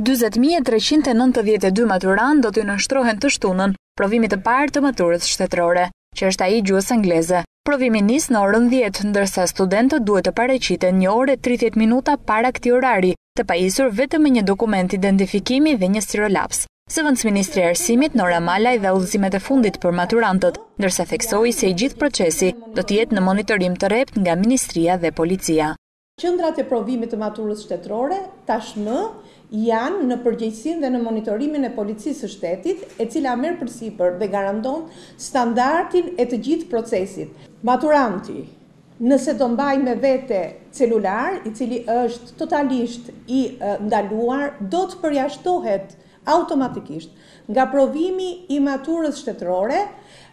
Dyzet mijë e treqind e nëntëdhjetë e dy maturantë do t'i nënshtrohen të shtunën provimit të parë të maturës shtetërore, që është ai i gjuhës angleze. Provimi nis në orën dhjetë, ndërsa studentët duhet të paraqiten një orë e tridhjetë minuta para këtij orari, të pajisur vetëm me një dokument identifikimi dhe një stilolaps. Zëvendësministrja e Arsimit, Nora Malaj dha udhëzimet e fundit për maturantët, ndërsa theksoi se i gjithë procesi do të jetë në monitorim të rreptë nga ministria dhe policia. Qendrat e provimit të maturës shtetërore tashmë janë në përgjegjësinë dhe në monitorimin e Policisë së Shtetit, e cila merr përsipër dhe garanton standardin e të gjithë procesit. Maturanti, nëse do mbajë me vete celular, i cili është totalisht i ndaluar, do të përjashtohet automatikisht nga provimi i maturës shtetërore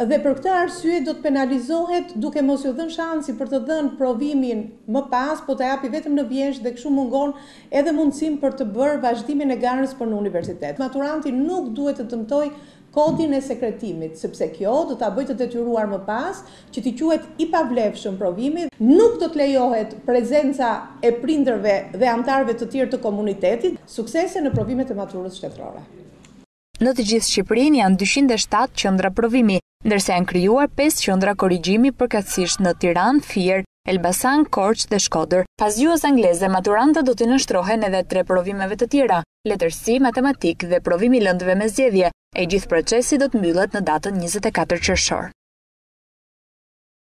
dhe për këtë arsye do të penalizohet duke mos iu dhënë shansi për të dhënë provimin më pas, po ta japë vetëm në vjeshtë dhe kështu mungon edhe mundësinë për të bërë vazhdimin e garës për në universitet. Maturanti nuk duhet të dëmtojë kodin e sekretimit, sepse kjo do ta bëjë të detyruar më pas që t'i quhet i pavlefshëm provimi, nuk do të lejohet prezenca e prindërve dhe anëtarëve të tjerë të komunitetit, suksese në provimet e maturës shtetërore. Në të gjithë Shqipërinë janë dyqind e shtatë qendra provimi, ndërsa janë krijuar pesë qendra korrigjimi përkatësisht në Tiranë, Fier, Elbasan, Korçë dhe Shkodër. Pas gjuhës angleze, maturantët do t'i nënshtrohen edhe tre provimeve të tjera, letërsi, matematikë dhe provimi i lëndëve me zgjedhje, i gjithë procesi do të mbyllet në datën njëzet e katër qershor.